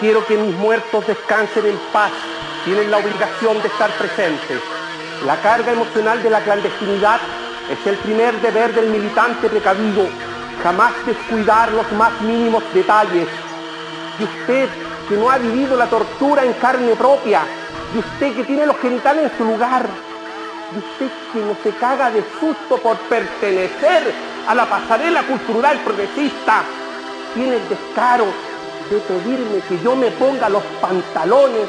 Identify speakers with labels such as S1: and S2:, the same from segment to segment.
S1: Quiero que mis muertos descansen en paz. Tienen la obligación de estar presentes. La carga emocional de la clandestinidad es el primer deber del militante precavido. Jamás descuidar los más mínimos detalles. Y usted que no ha vivido la tortura en carne propia. Y usted que tiene los genitales en su lugar. Y usted que no se caga de susto por pertenecer a la pasarela cultural progresista. Tiene el descaro de pedirme que yo me ponga los pantalones.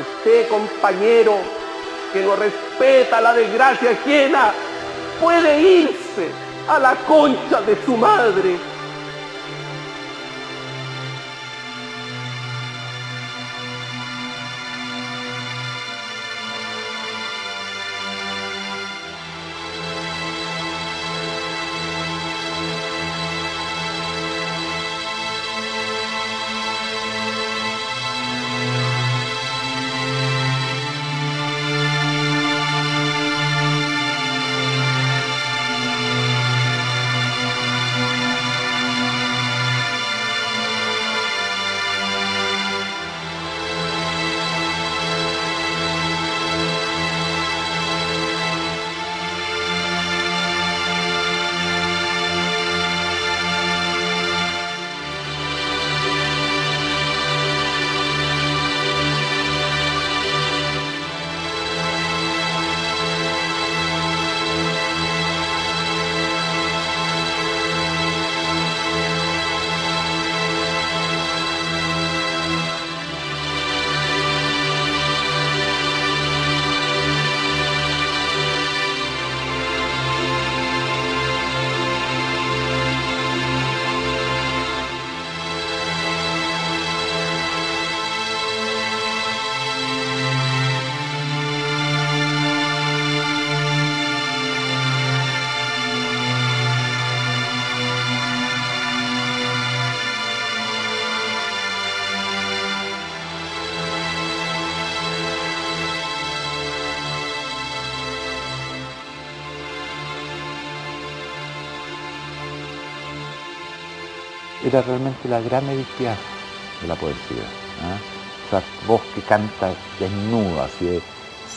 S1: Usted, compañero, que no respeta la desgracia ajena, puede irse a la concha de su madre.
S2: Era realmente la gran identidad de la poesía. Esa voz que canta desnuda, así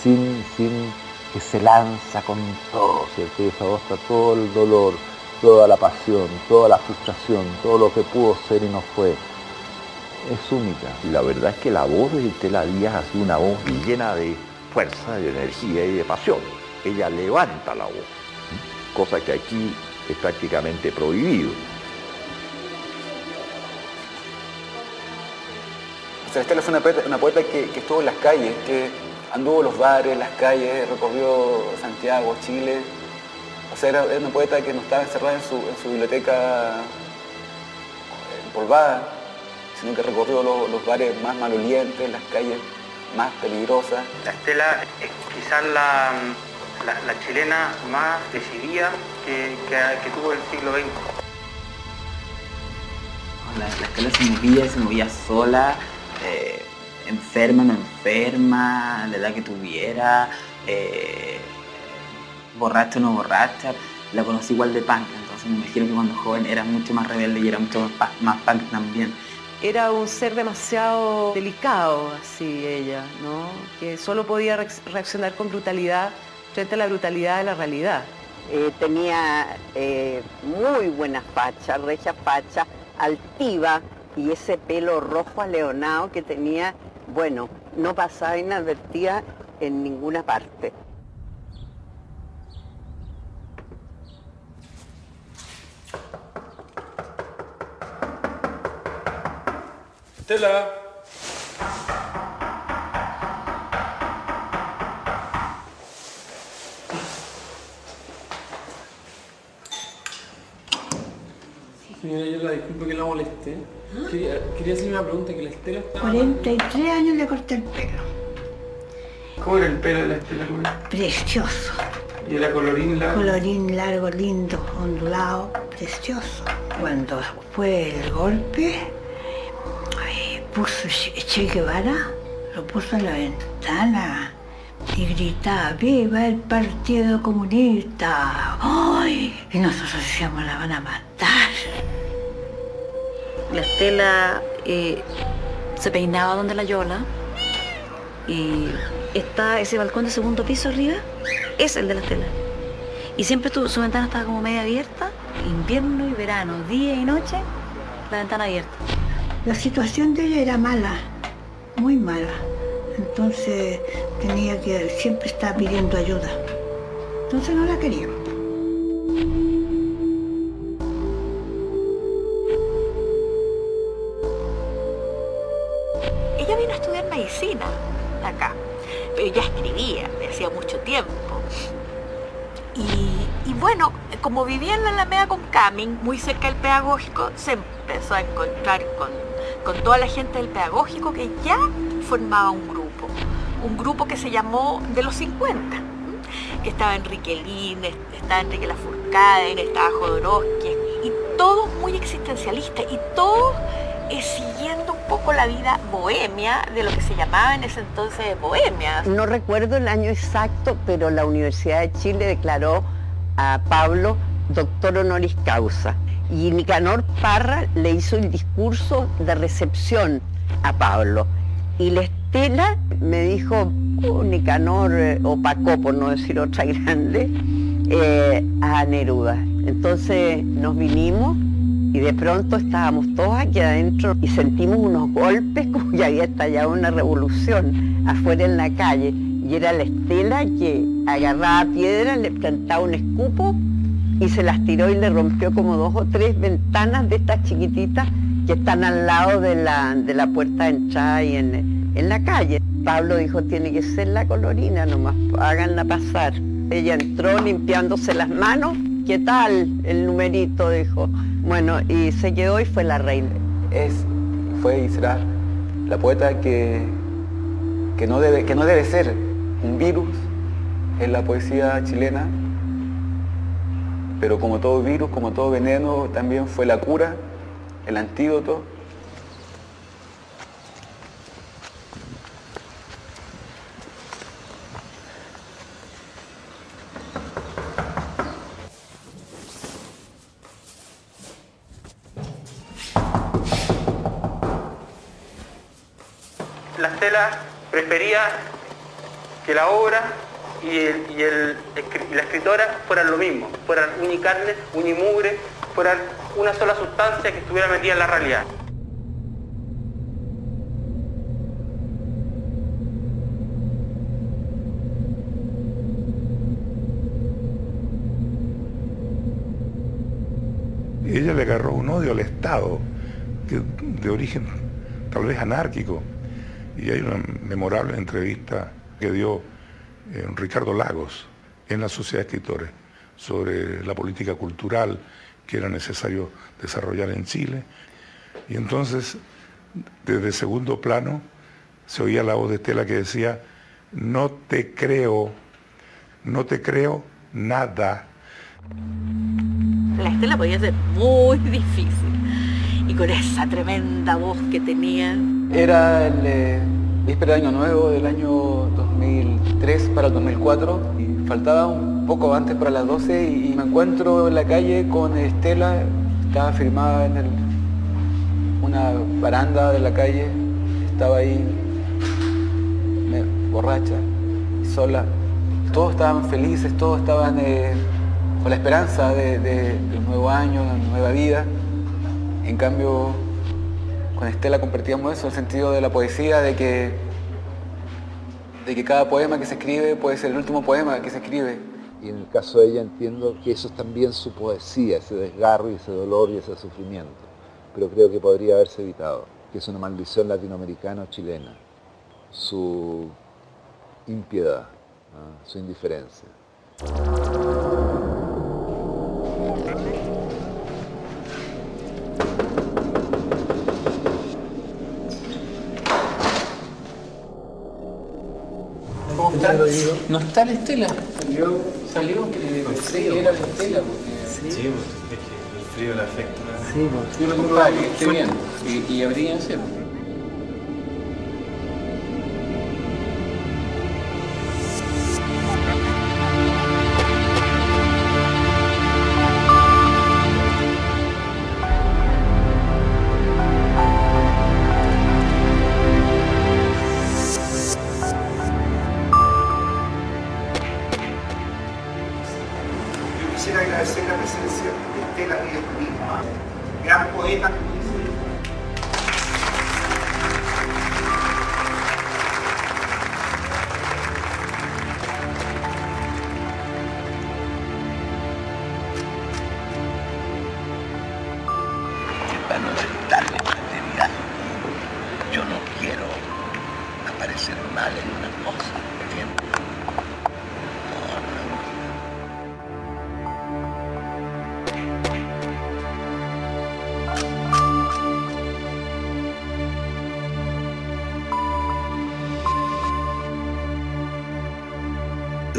S2: sin, sin que se lanza con todo, ¿cierto? Y esa voz está todo el dolor, toda la pasión, toda la frustración, todo lo que pudo ser y no fue. Es única.
S3: Y la verdad es que la voz de Estela Díaz ha sido una voz llena de fuerza, de energía y de pasión. Ella levanta la voz, cosa que aquí es prácticamente prohibido.
S4: Estela fue una poeta, que, estuvo en las calles, que anduvo en los bares, las calles, recorrió Santiago, Chile. O sea, era, una poeta que no estaba encerrada en su, biblioteca empolvada, sino que recorrió los, bares más malolientes, las calles más peligrosas.
S5: La Estela es quizás la, chilena más decidida que, tuvo el siglo XX.
S6: La, la Estela se movía, se movía sola, eh, enferma, no enferma, la edad que tuviera, eh, borracha o no borracha, la conocí igual de punk, entonces me imagino que cuando joven era mucho más rebelde y era mucho más, punk también.
S7: Era un ser demasiado delicado, así ella, ¿no? Que solo podía reaccionar con brutalidad frente a la brutalidad de la realidad.
S8: Eh, tenía muy buena facha, recha facha, altiva, y ese pelo rojo aleonado que tenía, bueno, no pasaba inadvertida en ninguna parte.
S9: Estela. Señora, yo la disculpo que la moleste. Quería, quería hacerle una pregunta que la Estela
S10: 43 años le corté el pelo.
S9: ¿Cómo era el pelo de la Estela?
S10: Precioso.
S9: ¿Y era colorín largo?
S10: Colorín largo, lindo, ondulado, precioso. Cuando fue el golpe, puso Che Guevara, lo puso en la ventana y gritaba, ¡Viva el Partido Comunista! ¡Ay! Y nosotros decíamos, la van a matar.
S11: La Estela eh, se peinaba donde la Yola y está ese balcón de segundo piso arriba, es el de la Estela. Y siempre su ventana estaba como media abierta, invierno y verano, día y noche, la ventana abierta.
S10: La situación de ella era mala, muy mala. Entonces tenía que siempre estar pidiendo ayuda. Entonces no la quería.
S12: Como vivía en la Alameda con Camin, muy cerca del pedagógico, se empezó a encontrar con, con toda la gente del pedagógico que ya formaba un grupo, un grupo que se llamó de los 50, ¿m? que estaba Enrique Lin, est- estaba Enrique Lafourcade, estaba Jodorowsky, y todos muy existencialistas, y todos siguiendo un poco la vida bohemia de lo que se llamaba en ese entonces bohemia.
S8: No recuerdo el año exacto, pero la Universidad de Chile declaró a Pablo doctor honoris causa. Y Nicanor Parra le hizo el discurso de recepción a Pablo. Y la Estela me dijo, oh, Nicanor, eh, o por no decir otra grande, eh, a Neruda. Entonces nos vinimos y de pronto estábamos todos aquí adentro y sentimos unos golpes como que había estallado una revolución afuera en la calle. Y era la Estela que agarraba piedras, le plantaba un escupo y se las tiró y le rompió como dos o tres ventanas de estas chiquititas que están al lado de la, de la puerta de entrada y en, en la calle. Pablo dijo, tiene que ser la colorina nomás, háganla pasar. Ella entró limpiándose las manos, ¿qué tal el numerito? Dijo. Bueno, y se quedó y fue la reina.
S4: Es, fue y será la poeta que, que, no debe, que no debe ser un virus en la poesía chilena, pero como todo virus, como todo veneno, también fue la cura, el antídoto.
S5: La Estela prefería que la obra y, el- y la escritora fueran lo mismo, fueran unicarne, unimugre, fueran una sola sustancia que estuviera metida en la realidad.
S13: ella le agarró un odio al Estado, de origen tal vez anárquico. Y hay una memorable entrevista que dio eh, Ricardo Lagos en la Sociedad de Escritores sobre la política cultural que era necesario desarrollar en Chile. Y entonces, desde segundo plano, se oía la voz de Estela que decía, no te creo, no te creo nada.
S12: La Estela podía ser muy difícil. Y con esa tremenda voz que tenía.
S4: Era el eh, víspera de Año Nuevo del año 2003 para el 2004 y faltaba un poco antes para las 12 y, me encuentro en la calle con Estela, estaba firmada en una baranda de la calle, estaba ahí borracha, sola. Todos estaban felices, todos estaban eh, con la esperanza de, nuevo año, una nueva vida. En cambio, con Estela compartíamos eso, el sentido de la poesía, de que, de que cada poema que se escribe puede ser el último poema que se escribe.
S2: Y en el caso de ella entiendo que eso es también su poesía, ese desgarro y ese dolor y ese sufrimiento. Pero creo que podría haberse evitado, que es una maldición latinoamericana o chilena, su impiedad, su indiferencia.
S9: ¿Cómo está? No está la Estela. Salió. Salió. Sí, era la Estela. porque-
S14: Sí, pues, es que el frío le afecta.
S9: Sí, pues. Yo lo compraba que esté bien. Y, y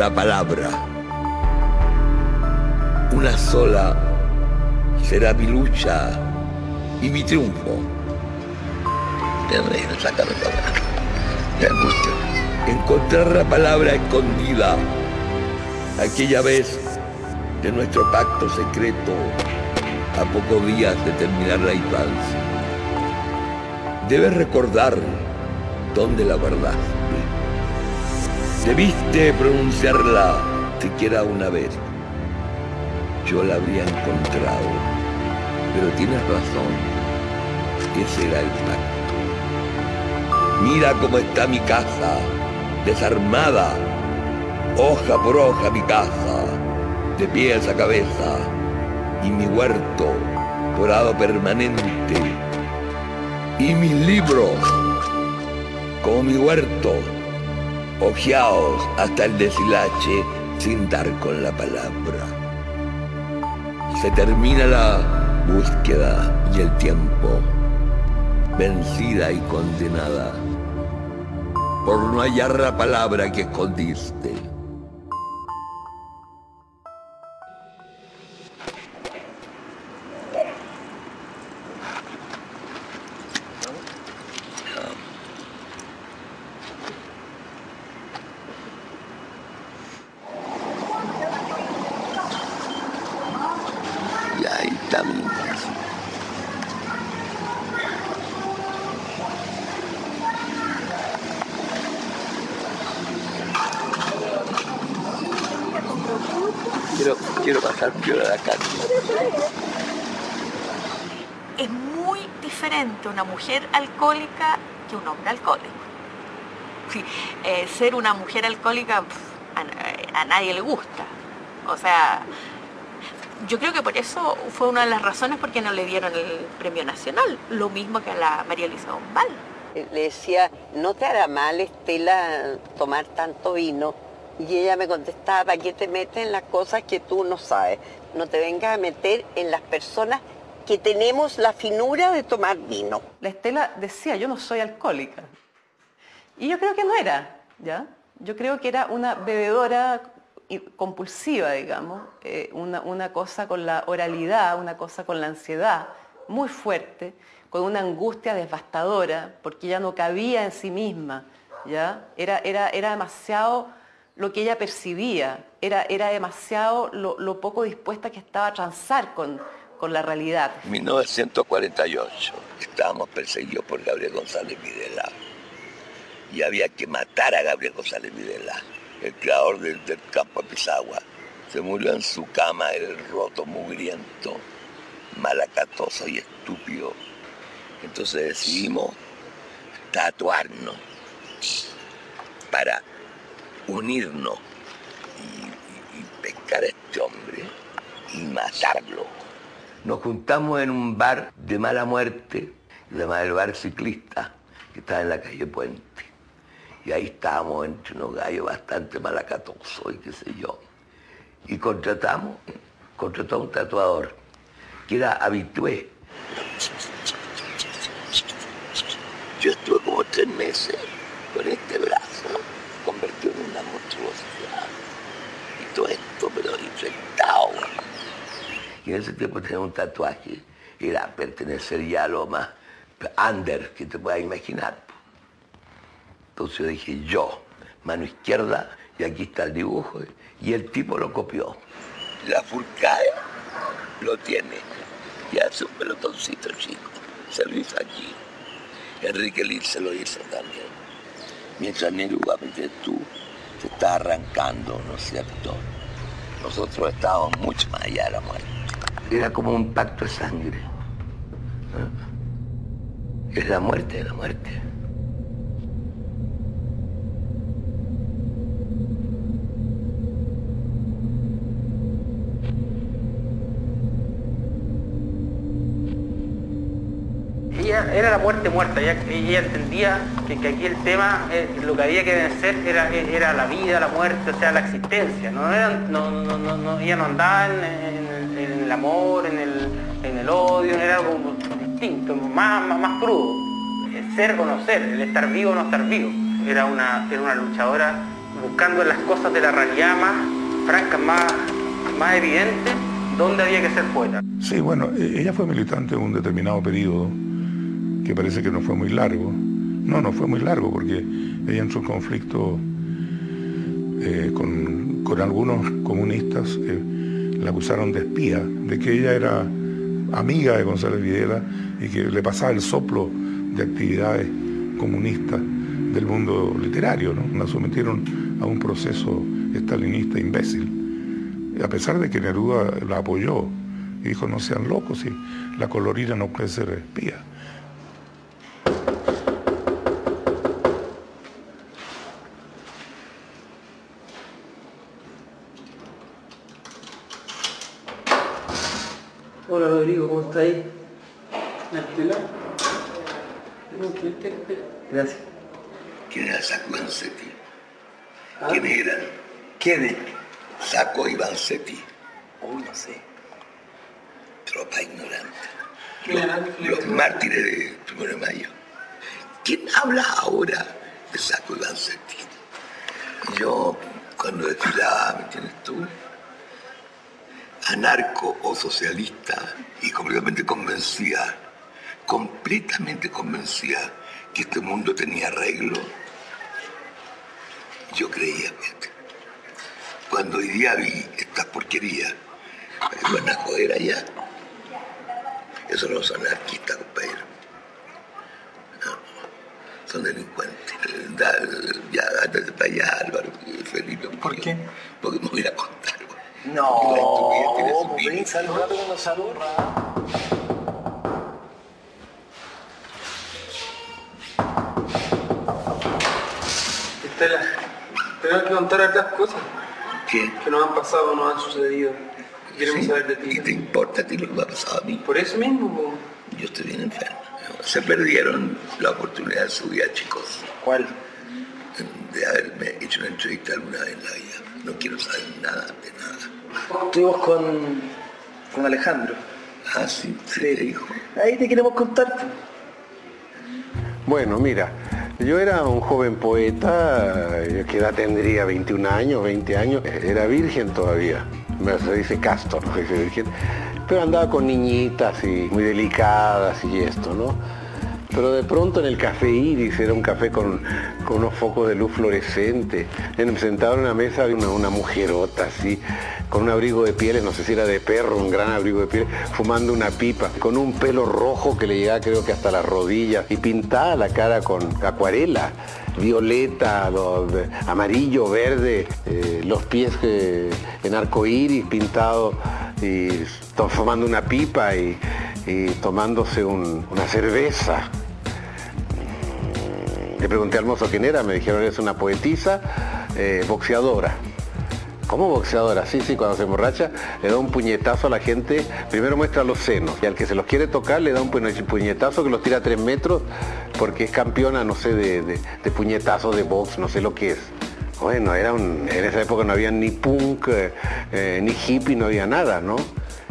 S15: La palabra, una sola, será mi lucha y mi triunfo. Te sácame la angustia. Encontrar la palabra escondida. Aquella vez de nuestro pacto secreto a pocos días de terminar la infancia. Debes recordar dónde la guardaste. Debiste pronunciarla siquiera una vez. Yo la habría encontrado. Pero tienes razón. Ese era el pacto. Mira cómo está mi casa, desarmada, hoja por hoja mi casa, de pies a cabeza, y mi huerto, dorado permanente, y mis libros, como mi huerto, ojeados hasta el deshilache sin dar con la palabra. Se termina la búsqueda y el tiempo, vencida y condenada, por no hallar la palabra que escondiste.
S12: Una mujer alcohólica que un hombre alcohólico. Sí, eh, ser una mujer alcohólica a, nadie le gusta. O sea, yo creo que por eso fue una de las razones por qué no le dieron el premio nacional, lo mismo que a la María Luisa Bombal.
S8: Le decía, ¿no te hará mal, Estela, tomar tanto vino? Y ella me contestaba, ¿para qué te metes en las cosas que tú no sabes? No te vengas a meter en las personas que tenemos la finura de tomar vino.
S7: La Estela decía, yo no soy alcohólica. Y yo creo que no era, ¿ya? Yo creo que era una bebedora compulsiva, digamos, eh, una, una cosa con la oralidad, una cosa con la ansiedad muy fuerte, con una angustia devastadora, porque ella no cabía en sí misma, ¿ya? Era, era, era demasiado lo que ella percibía, era, era demasiado lo, lo poco dispuesta que estaba a transar con, con la realidad.
S15: 1948 estábamos perseguidos por Gabriel González Videla y había que matar a Gabriel González Videla, el creador del, campo de Pisagua. Se murió en su cama, el roto, mugriento, malacatoso y estúpido. Entonces decidimos tatuarnos para unirnos y, y- y pescar a este hombre y matarlo. Nos juntamos en un bar de mala muerte, se el bar ciclista, que está en la calle Puente. Y ahí estábamos entre unos gallos bastante malacatosos y qué sé yo. Y contratamos, contrató a un tatuador, que era habitué. Yo estuve como tres meses con este brazo convertido en una monstruosidad. Y todo esto, pero infectado. En ese tiempo tenía un tatuaje, era pertenecer ya a lo más under que te puedas imaginar. Entonces yo dije, yo, mano izquierda, y aquí está el dibujo, y el tipo lo copió. La Furcade lo tiene, y hace un pelotoncito chico, se lo hizo aquí. Enrique Lin se lo hizo también. Mientras Neruda, porque tú, se está arrancando, ¿no es cierto? Nosotros estábamos mucho más allá de la muerte. Era como un pacto de sangre. Es la muerte, la muerte.
S5: Era la muerte muerta, ella, ella entendía que, que aquí el tema, eh, lo que había que vencer era, era la vida, la muerte, o sea, la existencia. No eran- no, no, no, ella no andaba en, en- en el amor, en el, en el odio, era algo distinto, más, más, más crudo. El ser o no ser, el estar vivo o no estar vivo. Era una, era una luchadora buscando las cosas de la realidad más francas, más, más evidentes, dónde había que ser poeta.
S13: Sí, bueno, e- ella fue militante en un determinado periodo que parece que no fue muy largo. No, no fue muy largo porque ella en conflicto eh, con, con algunos comunistas, eh, la acusaron de espía, de que ella era amiga de González Videla y que le pasaba el soplo de actividades comunistas del mundo literario. ¿no? La sometieron a un proceso estalinista imbécil. A pesar de que Neruda la apoyó y dijo no sean locos, si la colorina no puede ser espía.
S16: Hola Rodrigo, ¿cómo está ahí? ¿Estela? Gracias.
S15: ¿Quién era Saco Vanzetti? ¿Quién eran? ¿Quiénes? Saco y Vanzetti.
S16: Uy, no sé.
S15: Tropa ignorante. Los mártires de Primero de Mayo. ¿Quién habla ahora de Saco y Vanzetti? Yo, cuando desfilaba, ¿me entiendes tú? Anarco o socialista y completamente convencida, completamente convencida que este mundo tenía arreglo, yo creía que cuando hoy día vi estas porquerías, me van a joder allá. Esos no son anarquistas, compañero. No, son delincuentes. Da- Ya, ándate para allá, Álvaro, Felipe. ¿Por qué? Porque me voy a ir a contar.
S16: No,
S15: La estupidez
S16: pues ven,
S15: límite.
S16: saluda que contar otras cosas.
S15: ¿Qué?
S16: Que nos han pasado, nos han sucedido. Queremos
S15: Sí,
S16: saber de ti.
S15: ¿Y te importa a ti lo que me ha pasado a mí?
S16: Por eso mismo, po.
S15: Yo estoy bien enfermo. Se perdieron la oportunidad de su vida, chicos.
S16: ¿Cuál?
S15: De haberme hecho una entrevista alguna vez en la vida. No quiero saber nada de nada.
S16: Estuvimos con, con Alejandro.
S15: Ah, sí, sí, te dijo.
S16: Ahí te queremos contar.
S17: Bueno, mira, yo era un joven poeta, eh, que edad tendría 21 años, 20 años, era virgen todavía, se dice casto, virgen, pero andaba con niñitas y muy delicadas y esto, ¿no? Pero de pronto en el café Iris, era un café con, unos focos de luz fluorescente, en- sentado en una mesa había una, mujerota así, con un abrigo de pieles, no sé si era de perro, un gran abrigo de pieles, fumando una pipa, con un pelo rojo que le llegaba creo que hasta las rodillas, y pintada la cara con acuarela, violeta, amarillo, verde, eh, los pies eh, en arco iris pintado y fumando una pipa y, tomándose un- una cerveza. Le pregunté al mozo quién era, me dijeron es una poetisa, eh, boxeadora. ¿Cómo boxeadora? Sí, sí, cuando se emborracha le da un puñetazo a la gente, primero muestra los senos y al que se los quiere tocar le da un puñe- puñetazo que los tira a tres metros porque es campeona, no sé, de, de, de puñetazos, de box, no sé lo que es. Bueno, era un, en esa época no había ni punk, eh, eh, ni hippie, no había nada, ¿no?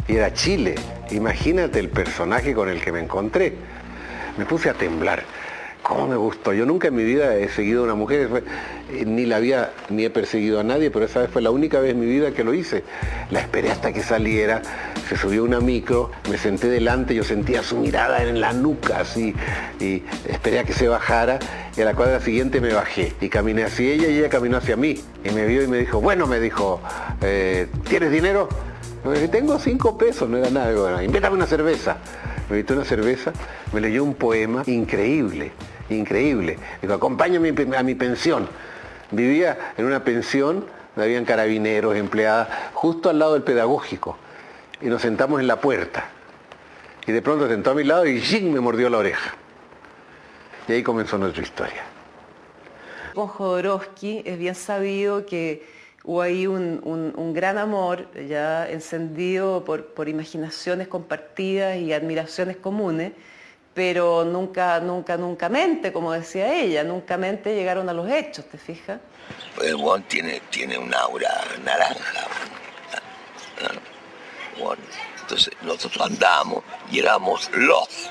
S17: Y era Chile. Imagínate el personaje con el que me encontré. Me puse a temblar. ¿Cómo me gustó? Yo nunca en mi vida he seguido a una mujer, eh, ni la había, ni he perseguido a nadie, pero esa vez fue la única vez en mi vida que lo hice. La esperé hasta que saliera, se subió una micro, me senté delante, yo sentía su mirada en la nuca, así, y esperé a que se bajara, y a la cuadra siguiente me bajé, y caminé hacia ella, y ella caminó hacia mí, y me vio y me dijo, bueno, me dijo, eh, ¿tienes dinero? Tengo cinco pesos, no era nada. Bueno, invítame una cerveza. Me invitó una cerveza, me leyó un poema increíble, increíble. Digo, acompáñame a mi pensión. Vivía en una pensión, habían carabineros, empleadas, justo al lado del pedagógico. Y nos sentamos en la puerta. Y de pronto sentó a mi lado y ¡zing! me mordió la oreja. Y ahí comenzó nuestra historia.
S7: Con Jodorowsky es bien sabido que hubo ahí un, un- un gran amor ya encendido por, por imaginaciones compartidas y admiraciones comunes, pero nunca, nunca, nunca mente, como decía ella, nunca mente llegaron a los hechos, ¿te fijas?
S15: Pues el weón tiene, tiene un aura naranja. ¿no? Bueno, entonces nosotros andábamos y éramos los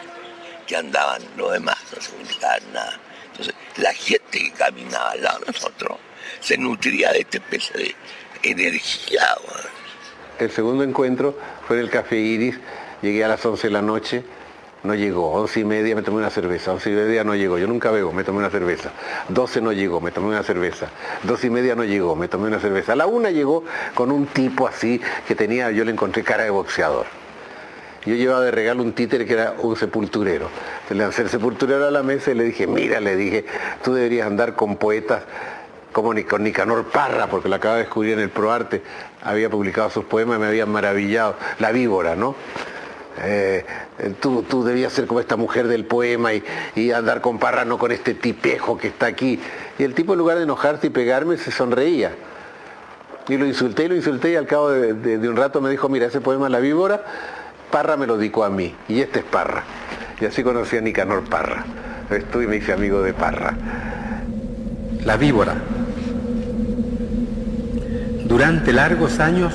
S15: que andaban, los demás no significaban nada. Entonces la gente que caminaba al lado de nosotros se nutría de esta especie de energía. weón.
S17: El segundo encuentro fue en el Café Iris, llegué a las 11 de la noche, no llegó, 11 y media me tomé una cerveza, 11 y media no llegó, yo nunca bebo, me tomé una cerveza, 12 no llegó, me tomé una cerveza, 12 y media no llegó, me tomé una cerveza, la una llegó con un tipo así que tenía, yo le encontré cara de boxeador. Yo llevaba de regalo un títere que era un sepulturero. Le lancé el sepulturero a la mesa y le dije, mira, le dije, tú deberías andar con poetas como con Nicanor Parra, porque lo acaba de descubrir en el ProArte, había publicado sus poemas me habían maravillado. La víbora, ¿no? Eh, tú, debías ser como esta mujer del poema y, andar con Parra, no con este tipejo que está aquí. Y el tipo en lugar de enojarse y pegarme se sonreía. Y lo insulté y lo insulté y al cabo de, un rato me dijo, mira, ese poema La víbora, Parra me lo dedicó a mí y este es Parra. Y así conocí a Nicanor Parra. Estuve me hice amigo de Parra.
S18: La víbora. Durante largos años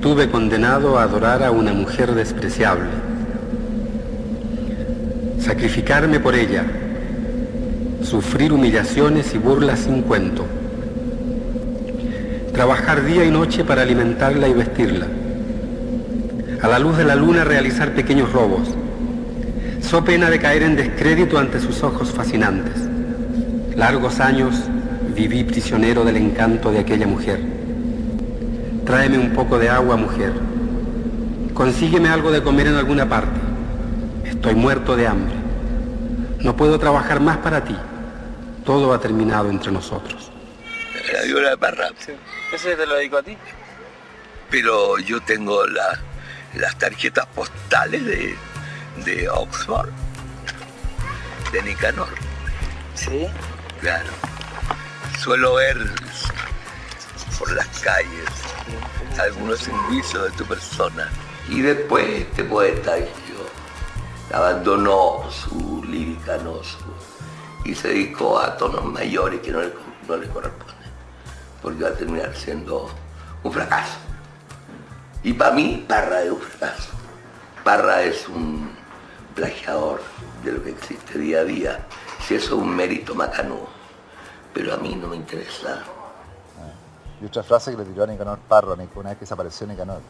S18: estuve condenado a adorar a una mujer despreciable. Sacrificarme por ella. Sufrir humillaciones y burlas sin cuento. Trabajar día y noche para alimentarla y vestirla. A la luz de la luna realizar pequeños robos. So pena de caer en descrédito ante sus ojos fascinantes. Largos años viví prisionero del encanto de aquella mujer. Tráeme un poco de agua, mujer. Consígueme algo de comer en alguna parte. Estoy muerto de hambre. No puedo trabajar más para ti. Todo ha terminado entre nosotros.
S15: La víbora de Parra.
S9: ¿Ese te lo dedico a ti?
S15: Pero yo tengo la- las tarjetas postales de, de Oxford, de Nicanor.
S9: Sí.
S15: Claro. Suelo ver por las calles algunos indicios de tu persona. Y después este poeta yo, abandonó su lírica, no su- y se dedicó a tonos mayores que no le, no le corresponden, porque va a terminar siendo un fracaso. Y para mí, Parra es un fracaso. Parra es un plagiador de lo que existe día a día. Si eso es un mérito macanudo. Pero a mí no me interesa.
S2: Y otra frase que le tiró a Nicanor Parra, Nic- una vez que desapareció Nicanor.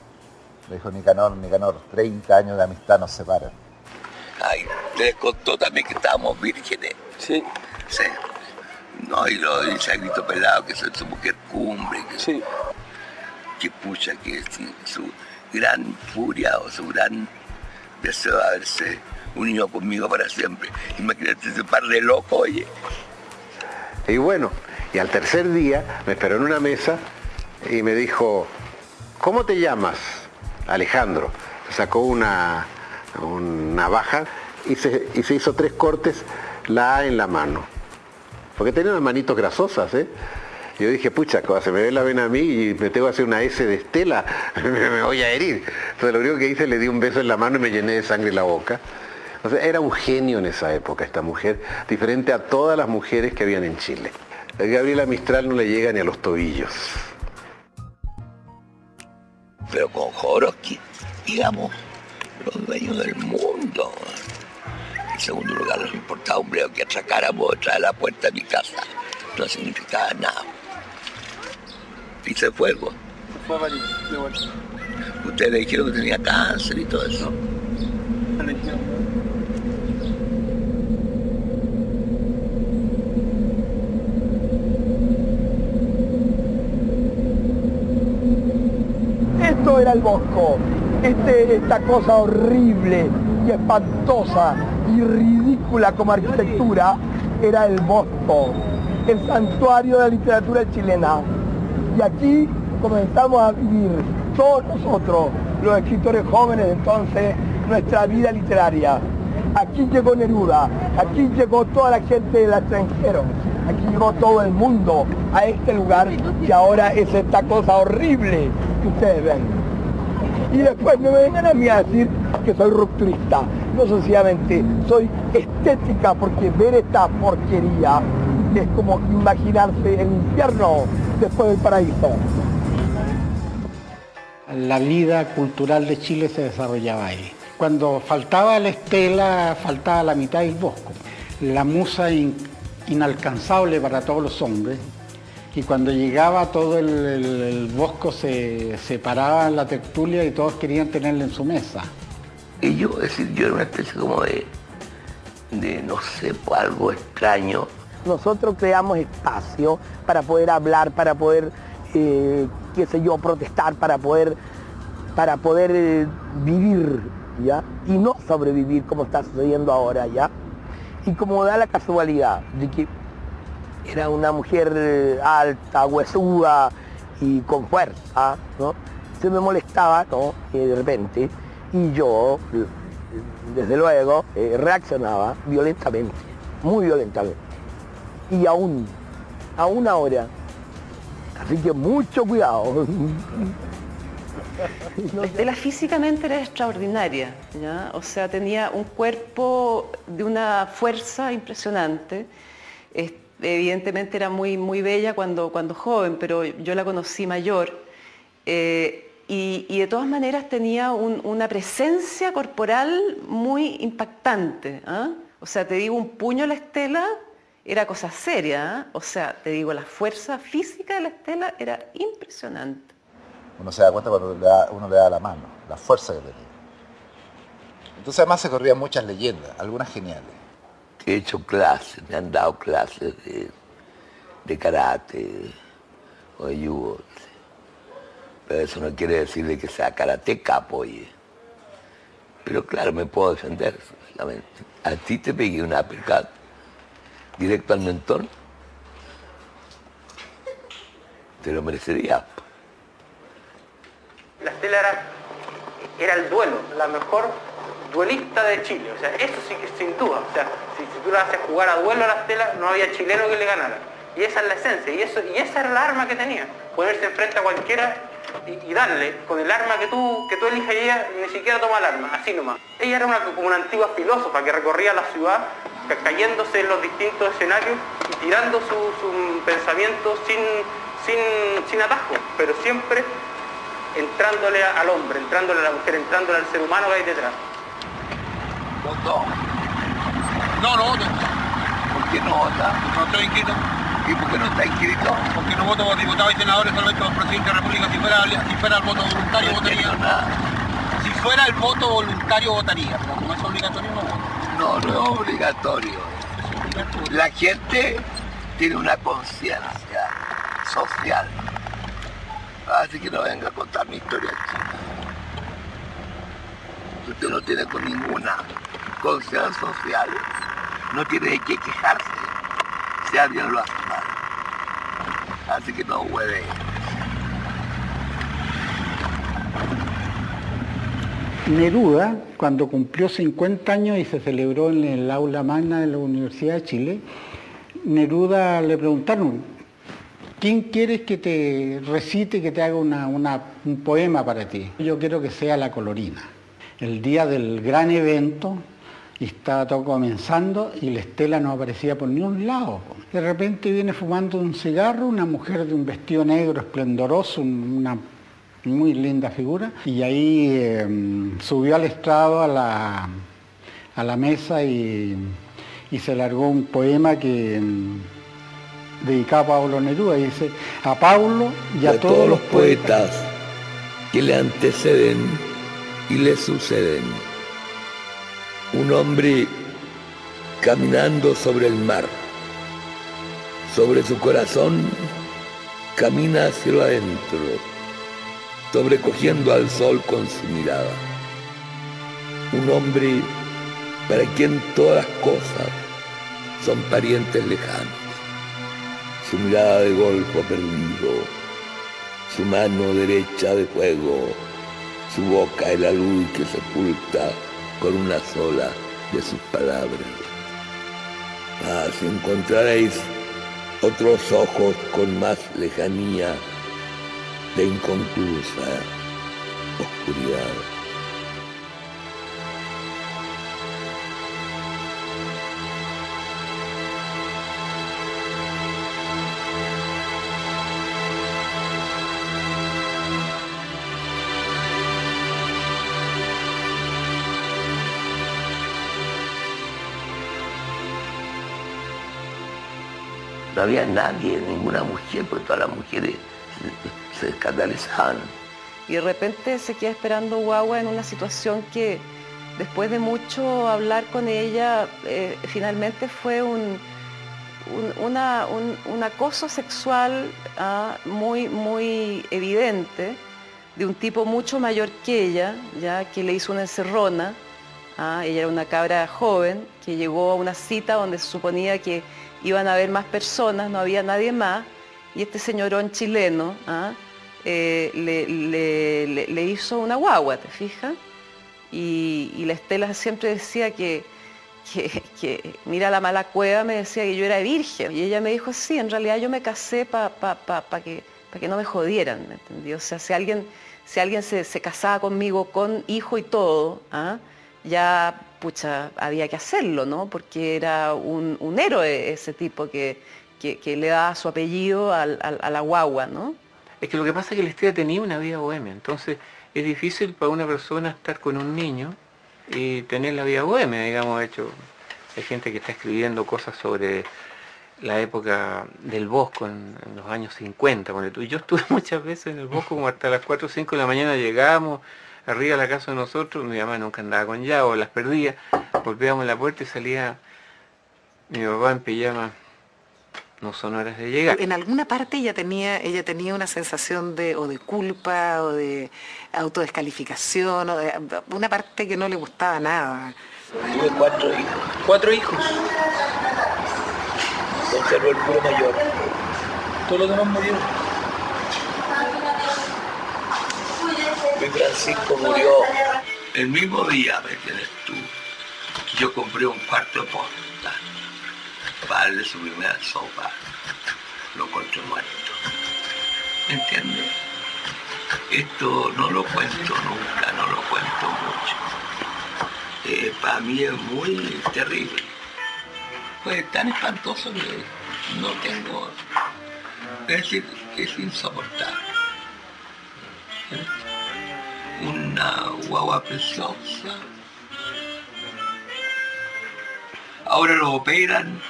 S2: Le dijo Nicanor, Nicanor, 30 años de amistad nos separan.
S15: Ay, les contó también que estábamos vírgenes.
S9: Sí.
S15: Sí. No, y lo dice a grito pelado que es su mujer cumbre. Que,
S9: sí.
S15: Que pucha, que su, su gran furia o su gran deseo de haberse unido conmigo para siempre. Imagínate ese par de locos, oye.
S17: Y bueno, y al tercer día me esperó en una mesa y me dijo, ¿cómo te llamas? Alejandro. Sacó una, navaja y se, hizo tres cortes, la A en la mano. Porque tenía unas manitos grasosas, ¿eh? Yo dije, pucha, se me ve la vena a mí y me tengo que hacer una S de Estela, me, voy a herir. Entonces lo único que hice, le di un beso en la mano y me llené de sangre la boca. O era un genio en esa época esta mujer, diferente a todas las mujeres que habían en Chile. A Gabriela Mistral no le llega ni a los tobillos.
S15: Pero con Jodorowsky, digamos, los dueños del mundo. En segundo lugar, no me importaba un breo que atracáramos detrás de la puerta de mi casa. No significaba nada. Y se fue, pues.
S9: Fue.
S15: Ustedes le dijeron que tenía cáncer y todo eso.
S9: Me dijeron,
S19: Esto el Bosco, este, esta cosa horrible y espantosa y ridícula como arquitectura era el Bosco, el santuario de la literatura chilena. Y aquí comenzamos a vivir todos nosotros, los escritores jóvenes entonces, nuestra vida literaria. Aquí llegó Neruda, aquí llegó toda la gente del extranjero, aquí llegó todo el mundo a este lugar que ahora es esta cosa horrible que ustedes ven. Y después me vengan a mí a decir que soy rupturista. No sencillamente, soy estética porque ver esta porquería es como imaginarse el infierno después del paraíso.
S20: La vida cultural de Chile se desarrollaba ahí. Cuando faltaba la estela, faltaba la mitad del bosco. La musa in- inalcanzable para todos los hombres. Y cuando llegaba todo el, el- el bosco se separaba en la tertulia y todos querían tenerla en su mesa.
S15: Y yo, es decir, yo era una especie como de, de no sé, pues, algo extraño.
S19: Nosotros creamos espacio para poder hablar, para poder, eh, qué sé yo, protestar, para poder, para poder eh, vivir, ¿ya? Y no sobrevivir como está sucediendo ahora, ¿ya? Y como da la casualidad de que era una mujer eh, alta, huesuda y con fuerza, ¿no? Se me molestaba, ¿no? Eh, de repente, y yo, desde luego, eh, reaccionaba violentamente, muy violentamente. Y aún, aún ahora. Así que mucho cuidado.
S7: Estela físicamente era extraordinaria, ¿ya? o sea, tenía un cuerpo de una fuerza impresionante. Evidentemente era muy, muy bella cuando, cuando joven, pero yo la conocí mayor. Eh, y, de todas maneras tenía un- una presencia corporal muy impactante. ¿ah? O sea, te digo, un puño a la Estela era cosa seria. ¿ah? O sea, te digo, la fuerza física de la Estela era impresionante.
S2: Uno se da cuenta cuando le da- uno le da la mano, la fuerza que tenía. Entonces además se corrían muchas leyendas, algunas geniales.
S15: He hecho clases, me han dado clases de, de karate o de judo. Pero eso no quiere decir de que sea karateca, oye. Pero claro, me puedo defender, solamente. A ti te pegué una uppercut directo al mentón. Te lo merecerías.
S5: La Estela era, era el duelo, la mejor duelista de Chile. O sea, eso sí que sin duda. O sea, si, tú la haces jugar a duelo a la Estela, no había chileno que le ganara. Y esa es la esencia, y, eso, y esa era la arma que tenía. Ponerse enfrente a cualquiera y, darle con el arma que tú, que tú elijas ella ni siquiera toma el arma, así nomás. Ella era como una antigua filósofa que recorría la ciudad ca- cayéndose en los distintos escenarios y tirando su, su pensamiento sin, sin, sin atajo, pero siempre entrándole al hombre, entrándole a la mujer, entrándole al ser humano que hay detrás.
S15: ¿Votó?
S21: No, no voto.
S15: ¿Por qué no vota?
S21: No estoy inscrito.
S15: ¿Y por qué no está inscrito?
S21: Porque no voto por diputados y senadores, solamente por presidente de la República. Si fuera, si fuera el voto voluntario, votaría. Si fuera el voto voluntario, votaría. Pero como es obligatorio, no voto.
S15: No, no es obligatorio. La gente tiene una conciencia social. Así que no venga a contar mi historia china. Usted no tiene con ninguna conciencia social. No tiene de qué quejarse si alguien lo hace mal. Así que no puede.
S20: Neruda, cuando cumplió 50 años y se celebró en el aula magna de la Universidad de Chile, Neruda le preguntaron, ¿quién quieres que te recite, que te haga una- una- un poema para ti? Yo quiero que sea la colorina. El día del gran evento, y estaba todo comenzando y la estela no aparecía por ningún lado. De repente viene fumando un cigarro una mujer de un vestido negro esplendoroso, un- una muy linda figura, y ahí eh, subió al estrado a la, a la mesa y, y se largó un poema que mm, dedicado a Pablo Neruda y dice a Pablo y a,
S15: a todos los poetas que le anteceden y le suceden. Un hombre caminando sobre el mar, sobre su corazón camina hacia lo adentro, sobrecogiendo al sol con su mirada. Un hombre para quien todas las cosas son parientes lejanos. Su mirada de golfo perdido, su mano derecha de fuego, su boca de la luz que sepulta con una sola de sus palabras. Ah, si encontraréis otros ojos con más lejanía de inconclusa oscuridad. No había nadie, ninguna mujer, porque todas las mujeres se, escandalizaban.
S7: Y de repente se queda esperando guagua en una situación que después de mucho hablar con ella, eh, finalmente fue un, un- un acoso sexual ah, muy, muy evidente de un tipo mucho mayor que ella, ya que le hizo una encerrona. ah, ella era una cabra joven que llegó a una cita donde se suponía que iban a haber más personas, no había nadie más, y este señorón chileno ah, eh, le, le- hizo una guagua, ¿te fijas? Y, la Estela siempre decía que, que- que, mira la mala cueva, me decía que yo era virgen. Y ella me dijo, sí, en realidad yo me casé para que, pa que no me jodieran, ¿me entendió? O sea, si alguien, si alguien se, se casaba conmigo con hijo y todo, ¿ah? ya, pucha, había que hacerlo, ¿no? Porque era un, un héroe ese tipo que, que- le da su apellido al- a la guagua, ¿no?
S9: Es que lo que pasa es que la Estrella tenía una vida bohemia, entonces es difícil para una persona estar con un niño y tener la vida bohemia, digamos, de hecho, hay gente que está escribiendo cosas sobre la época del Bosco en, los años 50, ponle tú. y yo estuve muchas veces en el Bosco como hasta las 4 o 5 de la mañana llegábamos arriba a la casa de nosotros, mi mamá nunca andaba con llave, las perdía, golpeábamos la puerta y salía mi papá en pijama, no son horas de llegar.
S22: En alguna parte ella tenía, ella tenía una sensación de, o de culpa, o de autodescalificación, o de una parte que no le gustaba nada.
S15: Tuve cuatro hijos.
S9: ¿Cuatro hijos?
S15: Conservo el puro mayor.
S21: Todos los demás murieron.
S15: Mi Francisco murió el mismo día, ¿me entiendes tú? Yo compré un cuarto de posta para darle su primera sopa. Lo encontré muerto. ¿Me entiendes? Esto no lo cuento nunca, no lo cuento mucho. Eh, para mí es muy terrible. Pues tan espantoso que no tengo... Es decir, es insoportable. Una guagua preciosa. Ahora lo operan.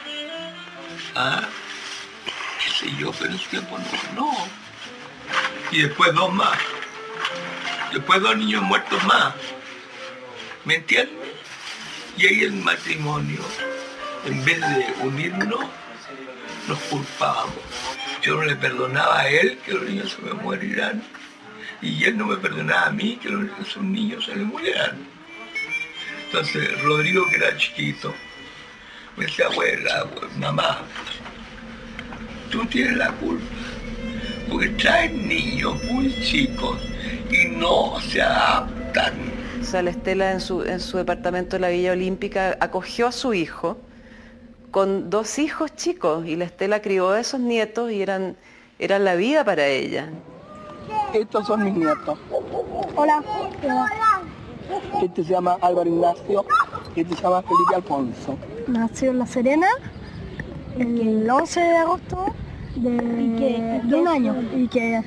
S15: ¿Ah? ¿Qué sé yo? Pero tiempo no, no. Y después dos más. Después dos niños muertos más. ¿Me entiendes? Y ahí el matrimonio, en vez de unirnos, nos culpábamos. Yo no le perdonaba a él que los niños se me morirán. Y él no me perdonaba a mí que los, sus niños se le murieran. Entonces, Rodrigo, que era chiquito, me decía, abuela, abue- mamá, tú tienes la culpa. Porque traen niños muy chicos y no se adaptan.
S7: O sea, la Estela en su, en su departamento de la Villa Olímpica acogió a su hijo con dos hijos chicos y la Estela crió a esos nietos y eran, eran la vida para ella.
S19: Estos son mis nietos.
S23: Hola.
S19: Este se llama Álvaro Ignacio, este se llama Felipe Alfonso.
S23: Nació en La Serena el 11 de agosto de, de un año y que,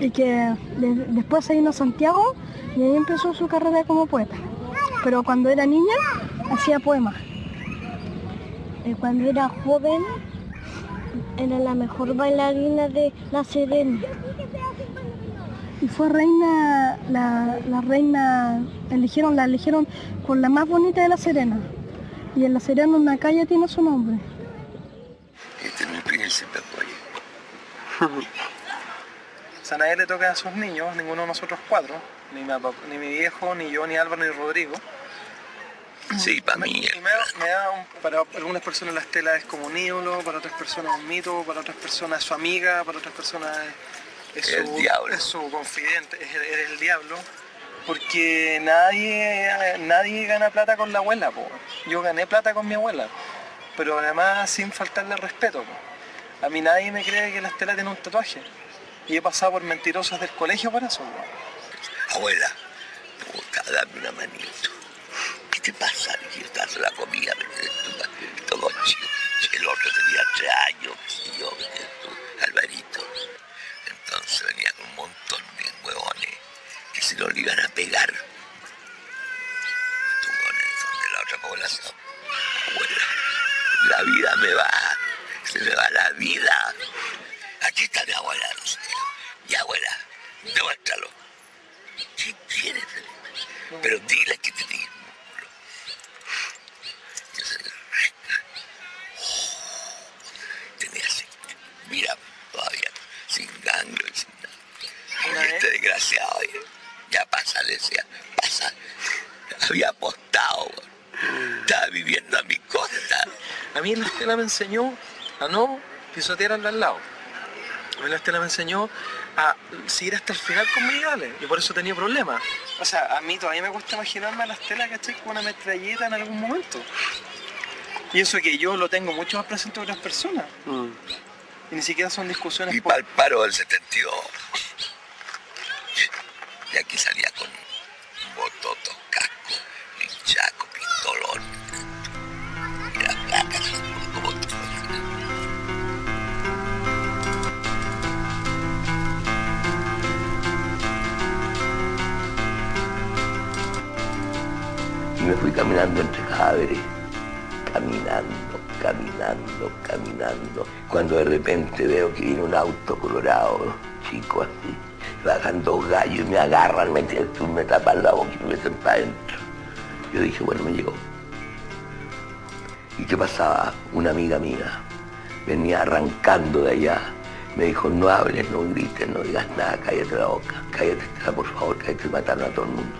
S23: y que de- después se vino a Santiago y ahí empezó su carrera como poeta. Pero cuando era niña hacía poemas. Eh, Cuando era joven era la mejor bailarina de La Serena. Y fue reina, la, la reina, eligieron, la eligieron por la más bonita de La Serena. Y en La Serena una calle tiene su nombre.
S15: Este es mi príncipe, pues.
S21: A nadie le toca a sus niños, ninguno de nosotros cuatro, ni mi, papá- ni mi viejo, ni yo, ni Álvaro, ni Rodrigo.
S15: Sí, para mí.
S21: Me, da- me da un- para algunas personas la estela es como un ídolo, para otras personas un mito, para otras personas es su amiga, para otras personas es,
S15: El
S21: su,
S15: diablo.
S21: es su confidente, es el, es el diablo.
S24: Porque nadie, nadie gana plata con la abuela, po. Yo gané plata con mi abuela, pero además sin faltarle respeto. po. A mí nadie me cree que la Estela tiene un tatuaje. Y he pasado por mentirosos del colegio por eso. po.
S15: Abuela, puta, dame una manito. ¿Qué te pasa? Estás la comida, todo chico. El otro tenía tres años, y yo, tú, Alvarito. Si no le iban a pegar. Eso de la otra población. Abuela, la vida me va, se me va la vida. Aquí está mi abuela, sé. Y abuela, demuéstralo. ¿Qué quieres? Pero dile que te digo. Yo sé, oh, tenía así, mira, todavía, sin ganglio y sin nada. Este desgraciado, oye, ya pasa, le decía, pasa. Había apostado, estaba viviendo a mi costa.
S24: A mí la Estela me enseñó a no pisotear al lado. A mí la Estela me enseñó a seguir hasta el final con mis ideales. Y por eso tenía problemas. O sea, a mí todavía me cuesta imaginarme a la Estela, ¿cachai? Con una metralleta en algún momento. Y eso que yo lo tengo mucho más presente que otras personas. Y ni siquiera son discusiones
S15: Y para el paro del 72. Y aquí salía con bototo, casco, hinchaco, pistolón. Y las placas, como. Y me fui caminando entre cadáveres, caminando, caminando, caminando. Cuando de repente veo que viene un auto colorado, chico así, bajan dos gallos y me agarran, me, me tapan la boca y me meten para adentro. Yo dije, bueno, me llegó. ¿Y qué pasaba? Una amiga mía venía arrancando de allá. Me dijo, no hables, no grites, no digas nada, cállate la boca, cállate, por favor, cállate, mataron a todo el mundo.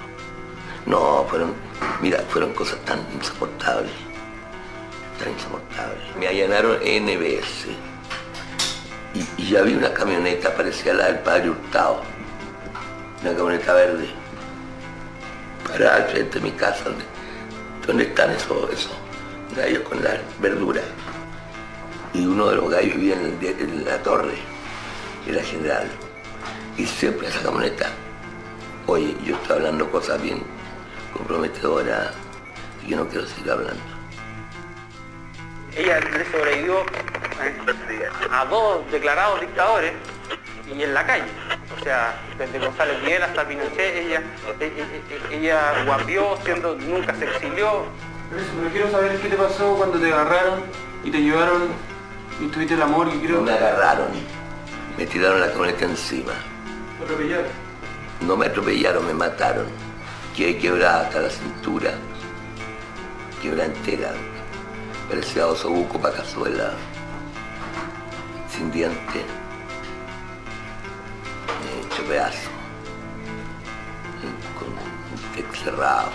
S15: No, fueron, mira, fueron cosas tan insoportables, tan insoportables. Me allanaron NBS y, y ya vi una camioneta parecía la del padre Hurtado, una camioneta verde, parada al frente de mi casa, donde, donde están esos, esos gallos con la verdura. Y uno de los gallos vivía en, el- en la torre, era general. Y siempre esa camioneta, oye, yo estoy hablando cosas bien comprometedoras, y yo no quiero seguir hablando.
S5: Ella le sobrevivió a dos declarados dictadores y en la calle. O sea, desde González Miguel hasta Pinochet, ella, e- e- e- ella guapió, siendo, nunca se exilió.
S16: Pero quiero saber qué te pasó cuando te agarraron y te llevaron y tuviste el amor y creo
S15: me agarraron, me tiraron la camioneta encima.
S16: Te atropellaron.
S15: No me atropellaron, me mataron. Quedé quebrada hasta la cintura. Quebrada entera. Parecía osobuco para cazuela. Sin diente. Hecho pedazo. Con un tex cerrado.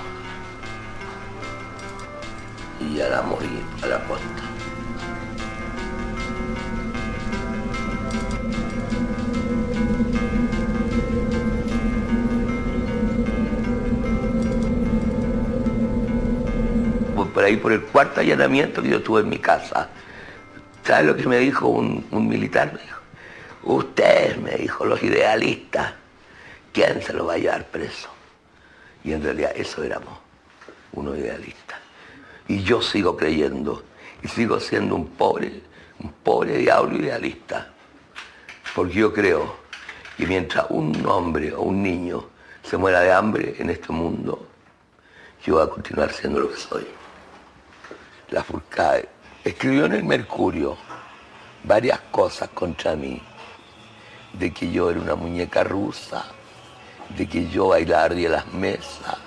S15: Y la morí a la posta. por, por ahí por el cuarto allanamiento que yo tuve en mi casa. ¿Sabes lo que me dijo un, un militar? Me dijo, ustedes, me dijo, los idealistas, ¿quién se lo va a llevar preso? Y en realidad eso éramos, unos idealistas. Y yo sigo creyendo, y sigo siendo un pobre, un pobre diablo idealista. Porque yo creo que mientras un hombre o un niño se muera de hambre en este mundo, yo voy a continuar siendo lo que soy. La Furcade escribió en el Mercurio varias cosas contra mí, de que yo era una muñeca rusa, de que yo bailaría las mesas,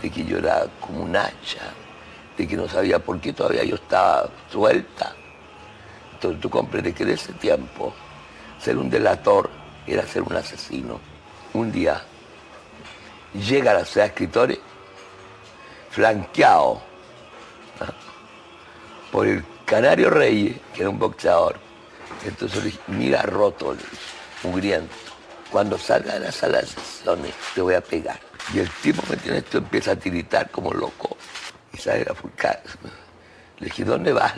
S15: de que yo era como un hacha, de que no sabía por qué todavía yo estaba suelta. Entonces tú comprendes que en ese tiempo ser un delator era ser un asesino. Un día llega a la ciudad de escritores flanqueado por el Canario Reyes, que era un boxeador. Entonces le dije, mira roto, le mugriento. Cuando salga de la sala de sesiones te voy a pegar. Y el tipo, ¿me entiendes? Esto empieza a tiritar como loco. Y sale a furcar. Le dije, ¿dónde vas?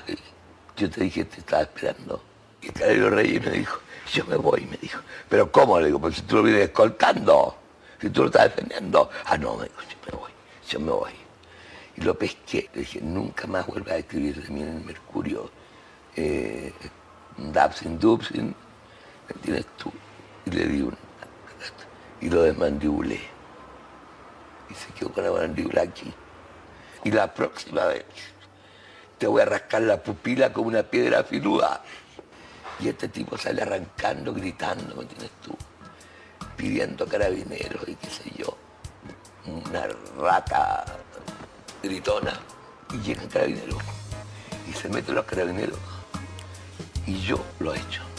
S15: Yo te dije, te estaba esperando. Y Carlos Reyes me dijo, yo me voy, me dijo. ¿Pero cómo? Le digo, pues si tú lo vienes escoltando, si tú lo estás defendiendo. Ah, no, me dijo, yo me voy, yo me voy. Y lo pesqué. Le dije, nunca más vuelvas a escribir de mí en el Mercurio. Eh, Dapsin, Dupsin, ¿me tienes tú? Y le di un... Y lo desmandibulé. Y se quedó con la mandíbula aquí. Y la próxima vez te voy a rascar la pupila con una piedra filuda. Y este tipo sale arrancando, gritando, ¿me entiendes tú? Pidiendo carabineros y qué sé yo. Una rata gritona. Y llegan carabineros. Y se meten los carabineros. Y yo lo he hecho.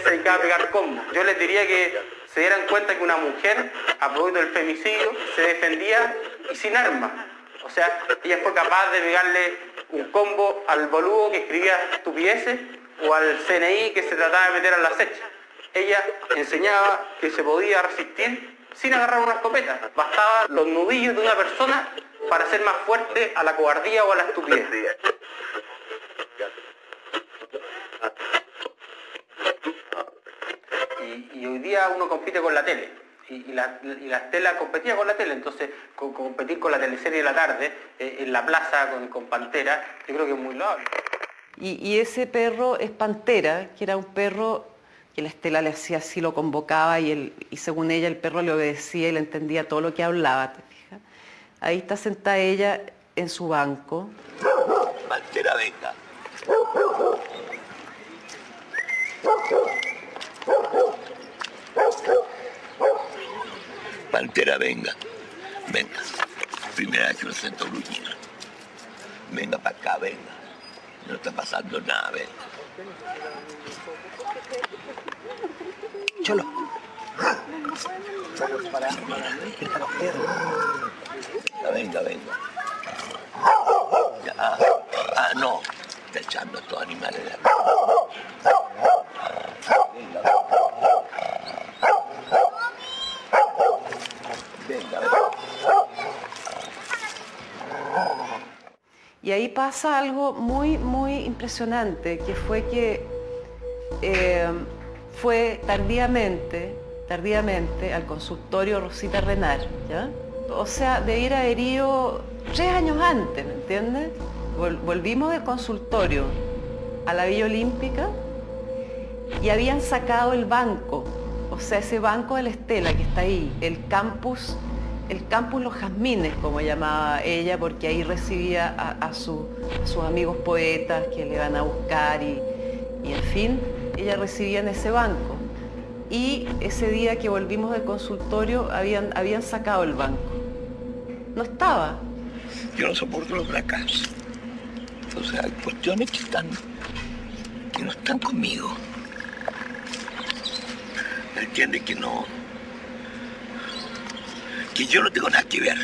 S5: Se dedicaba a pegar combos. Yo les diría que se dieran cuenta que una mujer, a propósito del femicidio, se defendía y sin armas. O sea, ella fue capaz de pegarle un combo al boludo que escribía estupideces o al CNI que se trataba de meter a la acecha. Ella enseñaba que se podía resistir sin agarrar una escopeta. Bastaban los nudillos de una persona para ser más fuerte a la cobardía o a la estupidez. Y, y hoy día uno compite con la tele. Y, y la, y la tela competía con la tele, entonces co- competir con la teleserie de la tarde eh, en la plaza con, con Pantera, yo creo que es muy loable.
S7: Y, y ese perro es Pantera, que era un perro que la Estela le hacía así, lo convocaba y, él, y según ella el perro le obedecía y le entendía todo lo que hablaba. ¿te fijas? Ahí está sentada ella en su banco.
S15: Pantera, venga. Pantera, venga. Venga. Primera vez que lo siento gruñir. Venga para acá, venga. No está pasando nada, venga.
S24: Cholo.
S15: Venga, venga. Ya, Ah, ah, no. Está echando a estos animales de acá. Venga,
S7: Y ahí pasa algo muy, muy impresionante, que fue que eh, fue tardíamente, tardíamente al consultorio Rosita Renar, ¿ya? O sea, debiera haber ido tres años antes, ¿me entiendes? Vol- volvimos del consultorio a la Villa Olímpica y habían sacado el banco, o sea, ese banco de la Estela que está ahí, el campus, el campus Los Jazmines, como llamaba ella, porque ahí recibía a, a su- a sus amigos poetas que le van a buscar y, y, en fin, ella recibía en ese banco. Y ese día que volvimos del consultorio habían, habían sacado el banco. No estaba.
S15: Yo no soporto los fracasos. Entonces hay cuestiones que están, que no están conmigo. ¿Me entiendes? Que no, que yo no tengo nada que ver.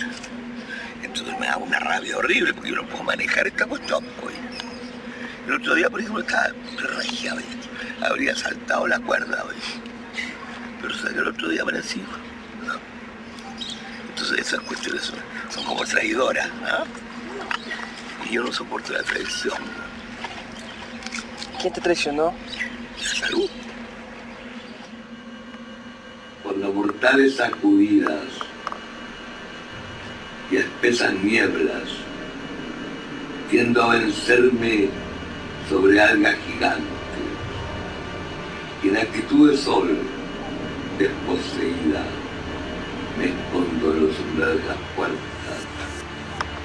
S15: Entonces me da una rabia horrible porque yo no puedo manejar esta cuestión. Pues. El otro día, por ejemplo, estaba regia, habría saltado la cuerda. ¿ves? Pero o sea, que el otro día amanecí. ¿no? Entonces esas cuestiones son, son como traidoras. ¿ah? Y yo no soporto la traición.
S24: ¿Quién te traicionó?
S15: La salud. Cuando mortales sacudidas espesas nieblas tiendo a vencerme sobre algas gigantes y en actitud de sol desposeída me escondo en los umbrales de las puertas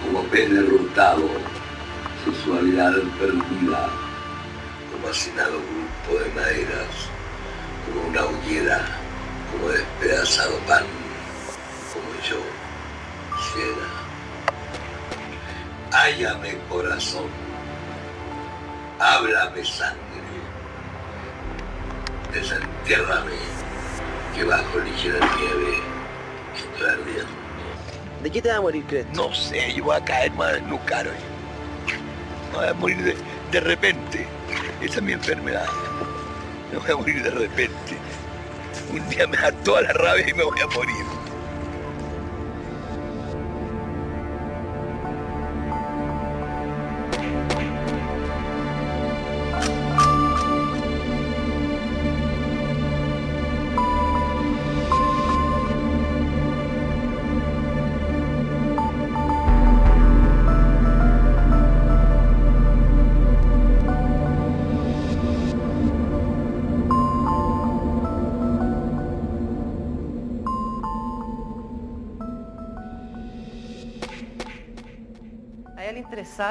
S15: como pez derrotado su suavidad perdida como hacinado grupo de maderas como una hoguera como despedazado pan como yo ciega hállame corazón háblame sangre Desenterrame, que bajo ligera nieve estoy ardiendo.
S25: ¿De qué te va a morir, crees?
S15: No sé, yo voy a caer más en caro. Voy a morir de, de repente. Esa es mi enfermedad. Me voy a morir de repente. Un día me da toda la rabia y me voy a morir.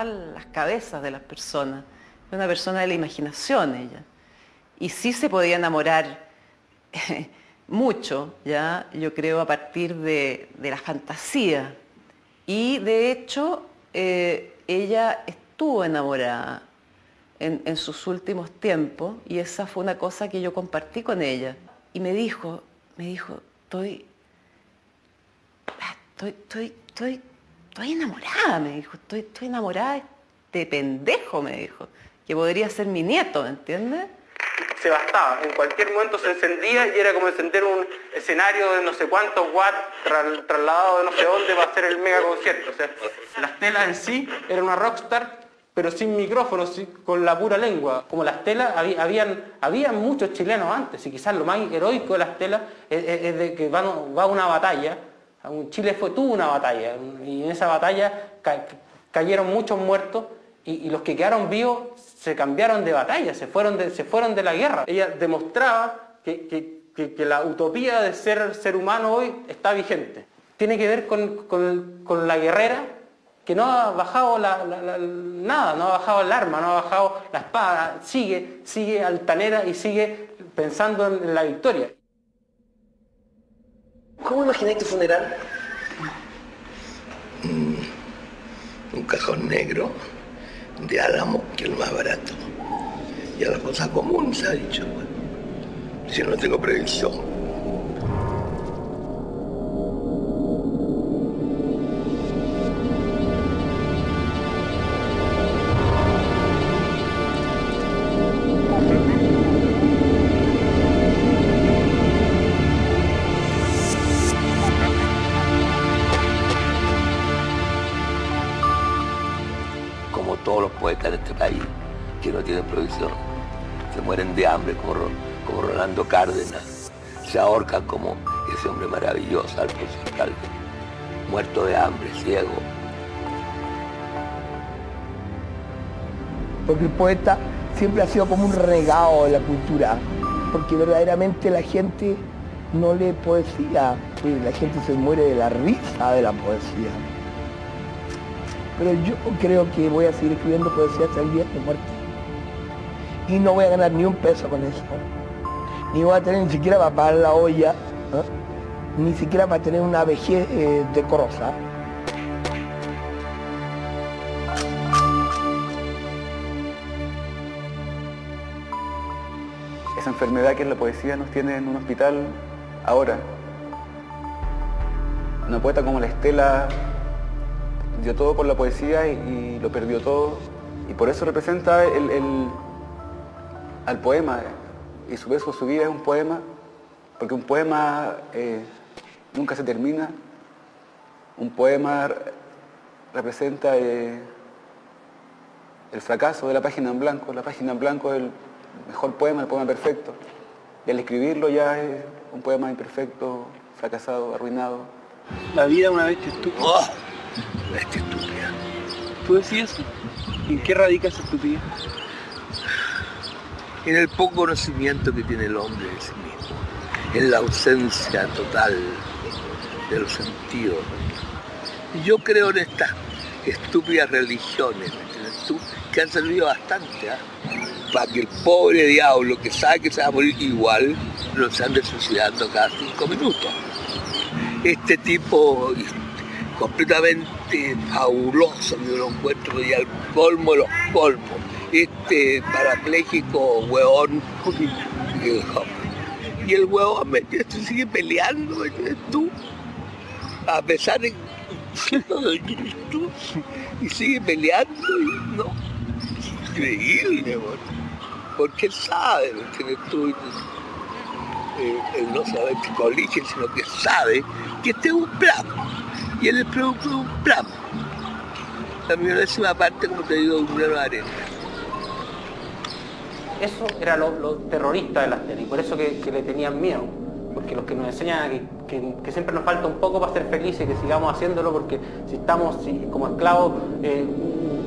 S7: Las cabezas de las personas. Era una persona de la imaginación ella. Y sí se podía enamorar mucho, ¿ya? yo creo, a partir de, de la fantasía. Y de hecho, eh, ella estuvo enamorada en, en sus últimos tiempos y esa fue una cosa que yo compartí con ella. Y me dijo, me dijo, estoy, estoy, estoy, estoy, estoy enamorada, me dijo, estoy, estoy enamorada de este pendejo, me dijo, que podría ser mi nieto, ¿me entiendes?
S5: se bastaba. En cualquier momento se encendía y era como encender un escenario de no sé cuántos watts tra- trasladado de no sé dónde para hacer el mega concierto. O sea, las telas en sí era una rockstar, pero sin micrófono, sí, con la pura lengua. Como las telas, había, habían, muchos chilenos antes, y quizás lo más heroico de las telas es, de que va a una batalla. Chile fue, tuvo una batalla, y en esa batalla ca- cayeron muchos muertos, y, los que quedaron vivos se cambiaron de batalla, se fueron de, se fueron de la guerra. Ella demostraba que, que- que- la utopía de ser ser humano hoy está vigente. Tiene que ver con, con- con la guerrera que no ha bajado la- nada, no ha bajado el arma, no ha bajado la espada, sigue, sigue altanera y sigue pensando en, en la victoria.
S25: ¿Cómo imagináis tu funeral?
S15: Un cajón negro de álamo, que es lo más barato. Y a la cosa común se ha dicho. bueno, si no tengo previsión.
S19: Poeta siempre ha sido como un regalo de la cultura, porque verdaderamente la gente no lee poesía, pues la gente se muere de la risa de la poesía. Pero yo creo que voy a seguir escribiendo poesía hasta el día de muerte. Y no voy a ganar ni un peso con eso. Ni voy a tener ni siquiera para pagar la olla, ¿ah? ni siquiera para tener una vejez eh, decorosa.
S4: Esa enfermedad que es la poesía nos tiene en un hospital ahora. Una poeta como la Estela dio todo por la poesía y, lo perdió todo. Y por eso representa el, el- al poema. Y su beso, su vida es un poema, porque un poema eh, nunca se termina. Un poema re- representa eh, el fracaso de la página en blanco. La página en blanco es el mejor poema, el poema perfecto. Y al escribirlo ya es un poema imperfecto, fracasado, arruinado.
S16: La vida una bestia estúpida.
S15: ¡Oh! Bestia estúpida.
S16: ¿Tú decías eso? ¿En qué radica esa estupidez?
S15: en el poco conocimiento que tiene el hombre de sí mismo, en la ausencia total de los sentidos. Y yo creo en estas estúpidas religiones, ¿me entiendes tú? Que han servido bastante ¿ah? Para que el pobre diablo que sabe que se va a morir igual no se ande suicidando cada cinco minutos. Este tipo completamente fabuloso, yo lo encuentro y al colmo de los colmos. Este parapléjico hueón Y el hop. Y el metido, tú sigue peleando, ¿entiendes tú? A pesar de tú, y sigue peleando, y no. Increíble, amor. Porque él sabe, ¿me entiendes tú? Eh, él no sabe que colige, sino que sabe que este es un plan. Y él es producto de un plan. La millonésima parte, como te digo, de un grano de arena.
S5: Eso era lo, lo terrorista de las telas y por eso que, que le tenían miedo. Porque los que nos enseñan que, que- que siempre nos falta un poco para ser felices, que sigamos haciéndolo, porque si estamos como esclavos eh,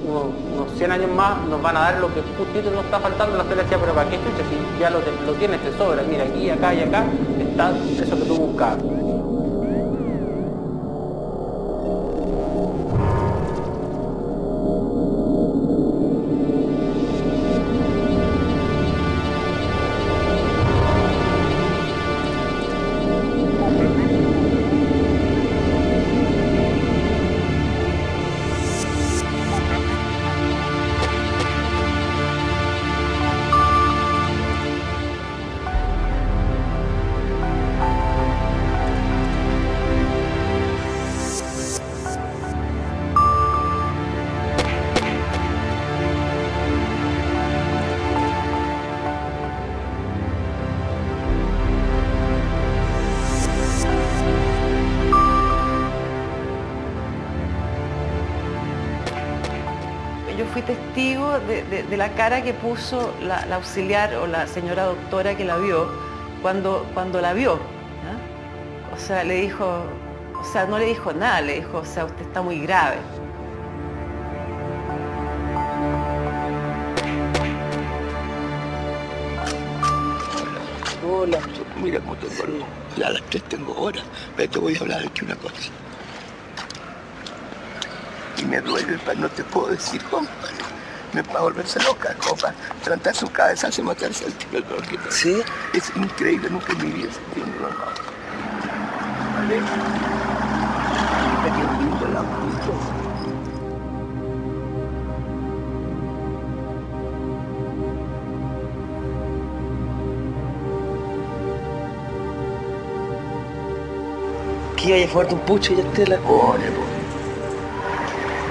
S5: unos, unos 100 años más, nos van a dar lo que justito nos está faltando. La decía, pero ¿para qué chucha? Si ya lo, lo tienes, te sobra. Mira, aquí, acá y acá está eso que tú buscabas.
S7: De, de- de la cara que puso la, la auxiliar o la señora doctora que la vio cuando, cuando la vio. ¿ya? O sea, le dijo, o sea, no le dijo nada, le dijo, o sea, usted está muy grave.
S15: Hola, mira cómo te acuerdo. Ya a las tres tengo horas, pero te voy a hablar aquí una cosa. Y me duele, pa, no te puedo decir, compadre. Me va a volverse loca, compa. Levantar su cabeza hace matarse al tiro que ¿Sí? Es increíble, nunca en mi vida sentí un dolor. ¿Vale? El.
S24: Que iba a fumarte un pucho y ya te la...
S15: Oye,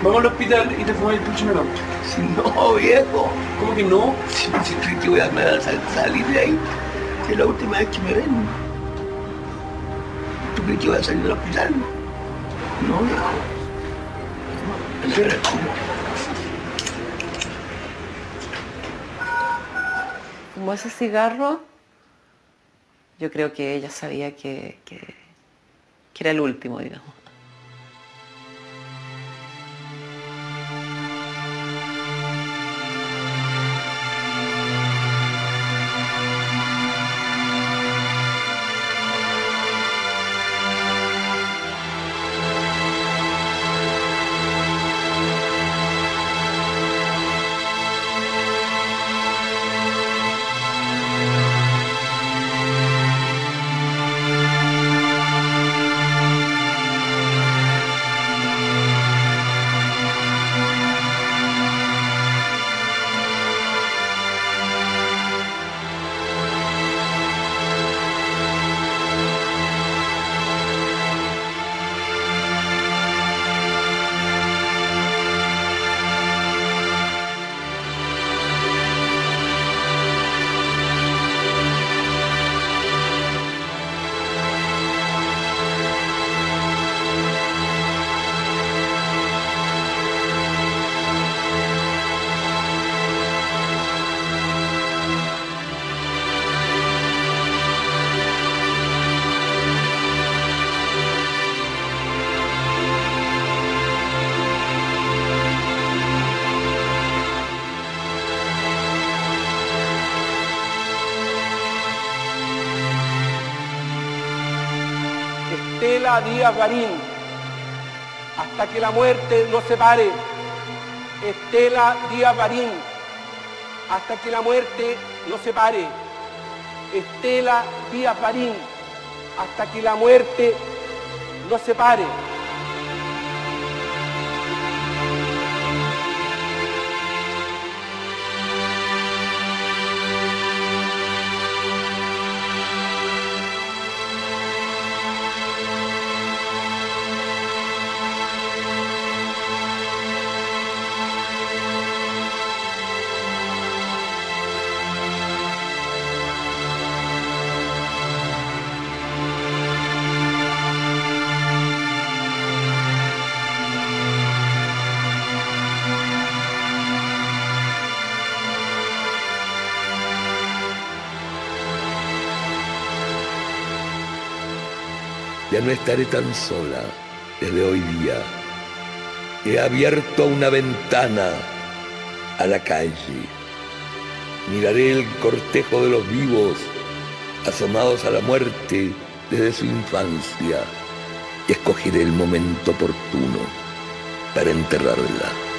S16: Vamos al hospital y te fumas el pucho en el auto.
S15: Si no, viejo.
S16: ¿Cómo que no?
S15: Si, si crees que voy a salir de ahí, que es la última vez que me ven. ¿Tú crees que voy a salir del hospital? No, viejo. ¿cómo?
S7: Como ese cigarro, yo creo que ella sabía que, que- que era el último, digamos.
S1: Estela Díaz Barín, hasta que la muerte nos separe. Estela Díaz Barín, hasta que la muerte nos separe. Estela Díaz Barín, hasta que la muerte nos separe.
S15: No estaré tan sola desde hoy día. He abierto una ventana a la calle. Miraré el cortejo de los vivos asomados a la muerte desde su infancia y escogeré el momento oportuno para enterrarla.